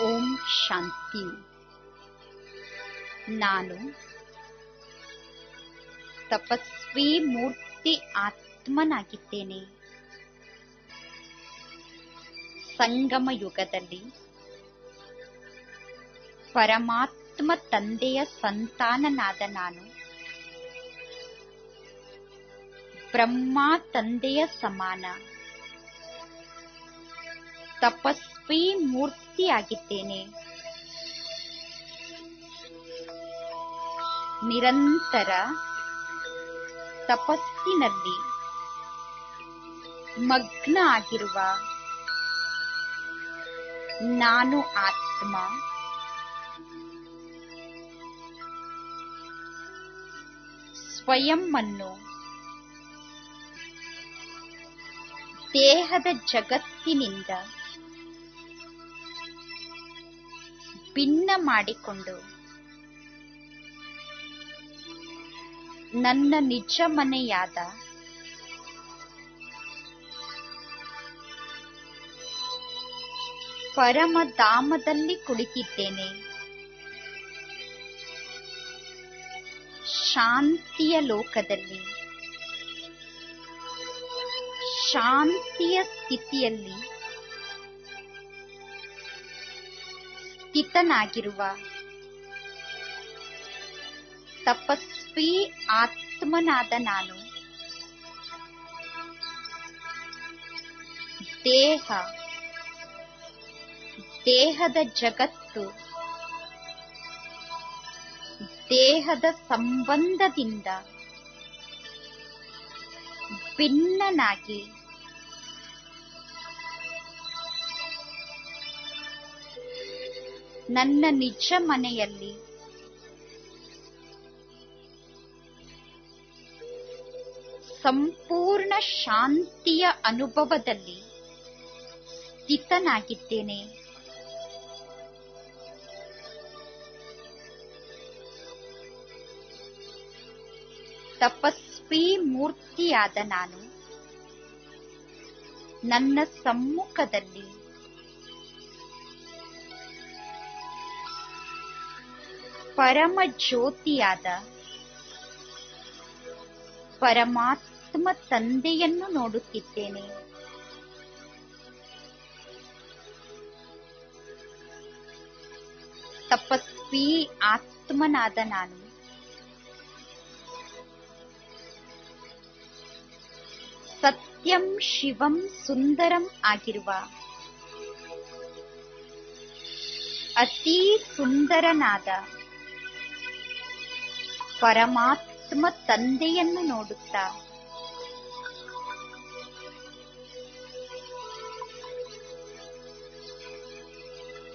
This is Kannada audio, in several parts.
ಓಂ ಶಾಂತಿ. ನಾನು ತಪಸ್ವಿ ಮೂರ್ತಿ ಆತ್ಮನಾಗಿದ್ದೇನೆ. ಸಂಗಮ ಯುಗದಲ್ಲಿ ಪರಮಾತ್ಮ ತಂದೆಯ ಸಂತಾನನಾದ ನಾನು ಬ್ರಹ್ಮ ತಂದೆಯ ಸಮಾನ. ತಪಸ್ವಿ ಮೂರ್ತಿಯಾಗಿದ್ದೇನೆ. ನಿರಂತರ ತಪಸ್ಸಿನಲ್ಲಿ ಮಗ್ನ ಆಗಿರುವ ನಾನು ಆತ್ಮ. ಸ್ವಯಂ ಅನ್ನು ದೇಹದ ಜಗತ್ತಿನಿಂದ ಭಿನ್ನ ಮಾಡಿಕೊಂಡು. ನನ್ನ ನಿಜ ಮನೆಯಾದ ಪರಮಧಾಮದಲ್ಲಿ ಕುಳಿತಿದ್ದೇನೆ. ಶಾಂತಿಯ ಲೋಕದಲ್ಲಿ. ಶಾಂತಿಯ ಸ್ಥಿತಿಯಲ್ಲಿ ಸ್ಥಿತನಾಗಿರುವ ತಪಸ್ವಿ ಆತ್ಮನಾದ ನಾನು. ದೇಹ. ದೇಹದ ಜಗತ್ತು. ದೇಹದ ಸಂಬಂಧದಿಂದ ಭಿನ್ನನಾಗಿ ನನ್ನ ನಿಜ ಮನೆಯಲ್ಲಿ. ಸಂಪೂರ್ಣ ಶಾಂತಿಯ ಅನುಭವದಲ್ಲಿ ಸ್ಥಿತನಾಗಿದ್ದೇನೆ ತಪಸ್ವಿ ಮೂರ್ತಿಯಾದ ನಾನು. ನನ್ನ ಸಮ್ಮುಖದಲ್ಲಿ ಪರಮ ಜ್ಯೋತಿಯಾದ ಪರಮಾತ್ಮ ತಂದೆಯನ್ನು ನೋಡುತ್ತಿದ್ದೇನೆ. ತಪಸ್ವಿ ಆತ್ಮನಾದ ನಾನು. ಸತ್ಯಂ ಶಿವಂ ಸುಂದರಂ ಆಗಿರುವ ಅತೀ ಸುಂದರನಾದ ಪರಮಾತ್ಮ ತಂದೆಯನ್ನು ನೋಡುತ್ತಾ.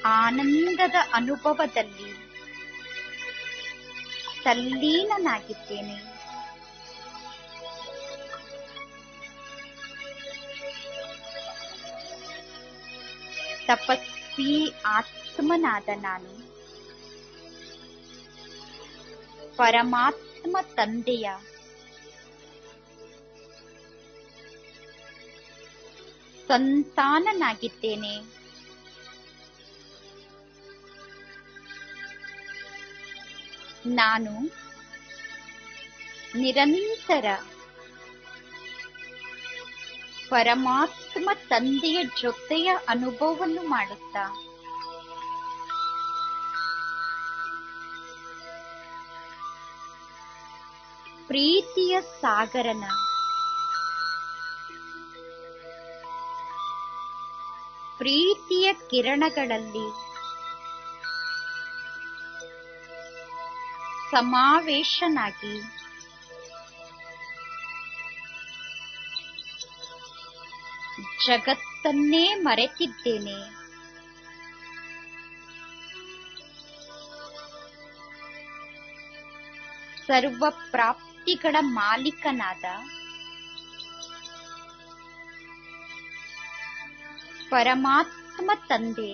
ಆನಂದದ ಅನುಭವದಲ್ಲಿ ತಲ್ಲೀನನಾಗಿದ್ದೇನೆ ತಪಸ್ವಿ ಆತ್ಮನಾದ ನಾನು. ಪರಮಾತ್ಮ ತಂದೆಯ ಸಂತಾನನಾಗಿದ್ದೇನೆ. ನಾನು ನಿರಂತರ ಪರಮಾತ್ಮ ತಂದೆಯ ಜೊತೆಯ ಅನುಭವವನ್ನು ಮಾಡುತ್ತಾ ಪ್ರೀತಿಯ ಸಾಗರನ. ಪ್ರೀತಿಯ ಕಿರಣಗಳಲ್ಲಿ. ಸಮಾವೇಶನಾಗಿ. ಜಗತ್ತನ್ನೇ ಮರೆತಿದ್ದೇನೆ. ಸರ್ವ ಶಕ್ತಿಗಳ ಮಾಲೀಕನಾದ ಪರಮಾತ್ಮ ತಂದೆ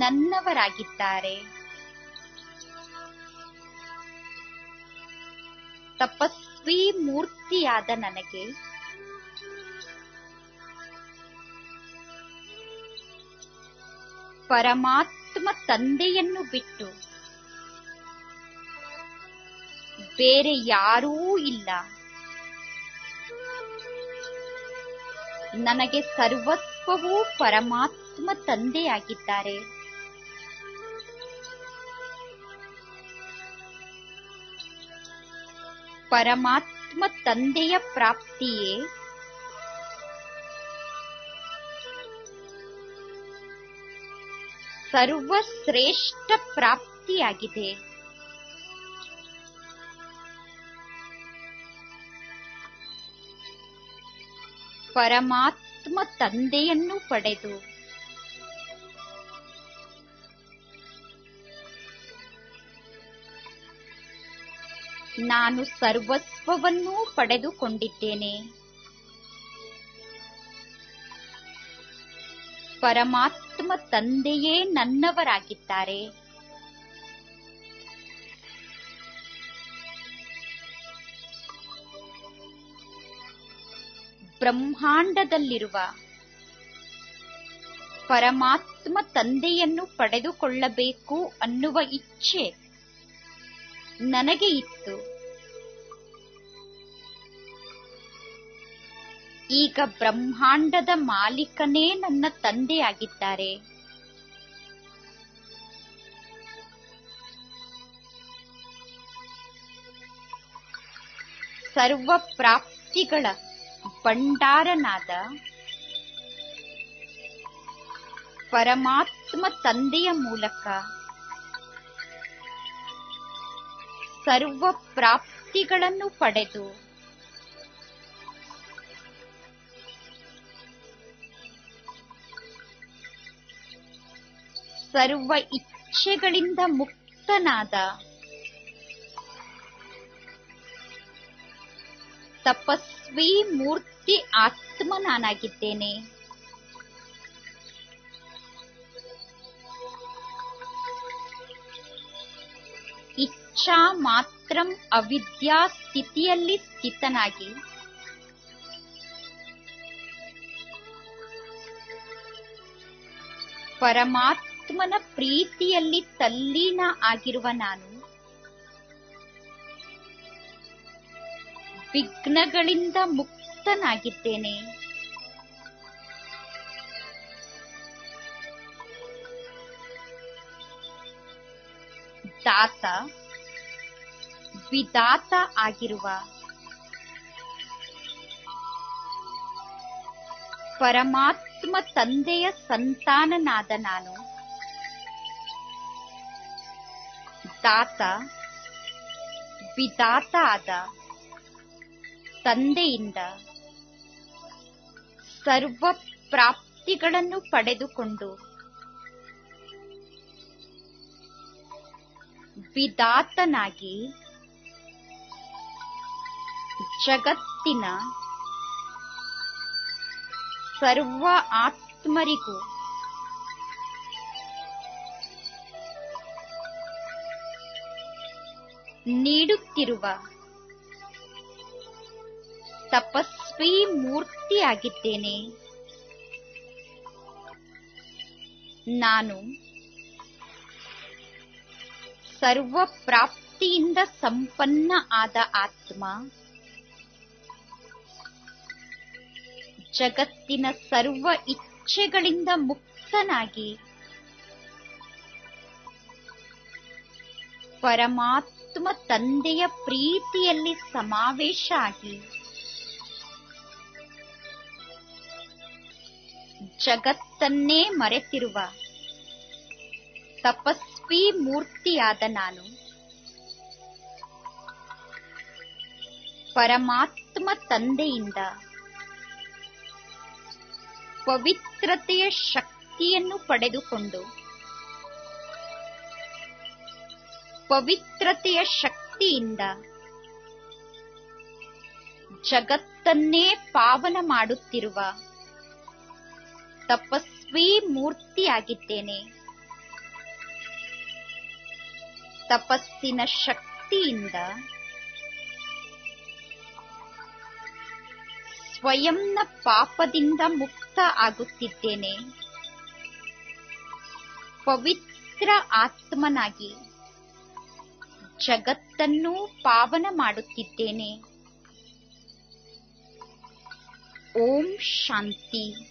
ನನ್ನವರಾಗಿದ್ದಾರೆ. ತಪಸ್ವಿ ಮೂರ್ತಿಯಾದ ನನಗೆ ಪರಮಾತ್ಮ ತಂದೆಯನ್ನು ಬಿಟ್ಟು ಬೇರೆ ಯಾರೂ ಇಲ್ಲ. ನನಗೆ ಸರ್ವಸ್ವವೂ ಪರಮಾತ್ಮ ತಂದೆಯಾಗಿದ್ದಾರೆ. ಪರಮಾತ್ಮ ತಂದೆಯ ಪ್ರಾಪ್ತಿಯೇ? ಸರ್ವಶ್ರೇಷ್ಠ ಪ್ರಾಪ್ತಿಯಾಗಿದೆ. ಪರಮಾತ್ಮ ತಂದೆಯನ್ನು ಪಡೆದು. ನಾನು ಸರ್ವಸ್ವವನ್ನೂ ಪಡೆದುಕೊಂಡಿದ್ದೇನೆ. ಪರಮಾತ್ಮ ತಂದೆಯೇ ನನ್ನವರಾಗಿದ್ದಾರೆ. ಬ್ರಹ್ಮಾಂಡದಲ್ಲಿರುವ ಪರಮಾತ್ಮ ತಂದೆಯನ್ನು ಪಡೆದುಕೊಳ್ಳಬೇಕು ಅನ್ನುವ ಇಚ್ಛೆ ನನಗೆ ಇತ್ತು. ಈಗ ಬ್ರಹ್ಮಾಂಡದ ಮಾಲೀಕನೇ ನನ್ನ ತಂದೆಯಾಗಿದ್ದಾರೆ. ಸರ್ವ ಪ್ರಾಪ್ತಿಗಳ ಭಂಡಾರನಾದ ಪರಮಾತ್ಮ ತಂದೆಯ ಮೂಲಕ ಸರ್ವ ಪ್ರಾಪ್ತಿಗಳನ್ನು ಪಡೆದು ಸರ್ವ ಇಚ್ಛೆಗಳಿಂದ ಮುಕ್ತನಾದ ತಪಸ್ವಿ ಮೂರ್ತಿ ಆತ್ಮ ನಾನಾಗಿದ್ದೇನೆ ಇಚ್ಛಾ ಮಾತ್ರಂ ಅವಿದ್ಯಾ ಸ್ಥಿತಿಯಲ್ಲಿ ಸ್ಥಿತನಾಗಿ. ಪರಮಾತ್ಮನ ಪ್ರೀತಿಯಲ್ಲಿ ತಲ್ಲೀನ ಆಗಿರುವ ನಾನು. ವಿಘ್ನಗಳಿಂದ ಮುಕ್ತನಾಗಿದ್ದೇನೆ. ದಾತ ವಿದಾತ ಆಗಿರುವ ಪರಮಾತ್ಮ ತಂದೆಯ ಸಂತಾನನಾದ ನಾನು. ದಾತ ವಿದಾತ ಆದ ತಂದೆಯಿಂದ ಸರ್ವ ಪ್ರಾಪ್ತಿಗಳನ್ನು ಪಡೆದುಕೊಂಡು ವಿದಾತನಾಗಿ ಜಗತ್ತಿನ ಸರ್ವ ಆತ್ಮರಿಗೂ ನೀಡುತ್ತಿರುವ ತಪಸ್ವಿ ಮೂರ್ತಿಯಾಗಿದ್ದೇನೆ. ನಾನು ಸರ್ವ ಪ್ರಾಪ್ತಿಯಿಂದ ಸಂಪನ್ನ ಆದ ಆತ್ಮ, ಜಗತ್ತಿನ ಸರ್ವ ಇಚ್ಛೆಗಳಿಂದ ಮುಕ್ತನಾಗಿ ಪರಮಾತ್ಮ ತಂದೆಯ ಪ್ರೀತಿಯಲ್ಲಿ ಸಮಾವೇಶ ಆಗಿ ಜಗತ್ತನ್ನೇ ಮರೆತಿರುವ ತಪಸ್ವಿ ಮೂರ್ತಿಯಾದ ನಾನು. ಪರಮಾತ್ಮ ತಂದೆಯಿಂದ ಪವಿತ್ರತೆಯ ಶಕ್ತಿಯನ್ನು ಪಡೆದುಕೊಂಡು ಪವಿತ್ರತೆಯ ಶಕ್ತಿಯಿಂದ ಜಗತ್ತನ್ನೇ ಪಾವನ ಮಾಡುತ್ತಿರುವ ತಪಸ್ವಿ ಮೂರ್ತಿಯಾಗಿದ್ದೇನೆ. ತಪಸ್ಸಿನ ಶಕ್ತಿಯಿಂದ ಸ್ವಯಂನ ಪಾಪದಿಂದ ಮುಕ್ತ ಆಗುತ್ತಿದ್ದೇನೆ. ಪವಿತ್ರ ಆತ್ಮನಾಗಿ ಜಗತ್ತನ್ನು ಪಾವನ ಮಾಡುತ್ತಿದ್ದೇನೆ. ಓಂ ಶಾಂತಿ.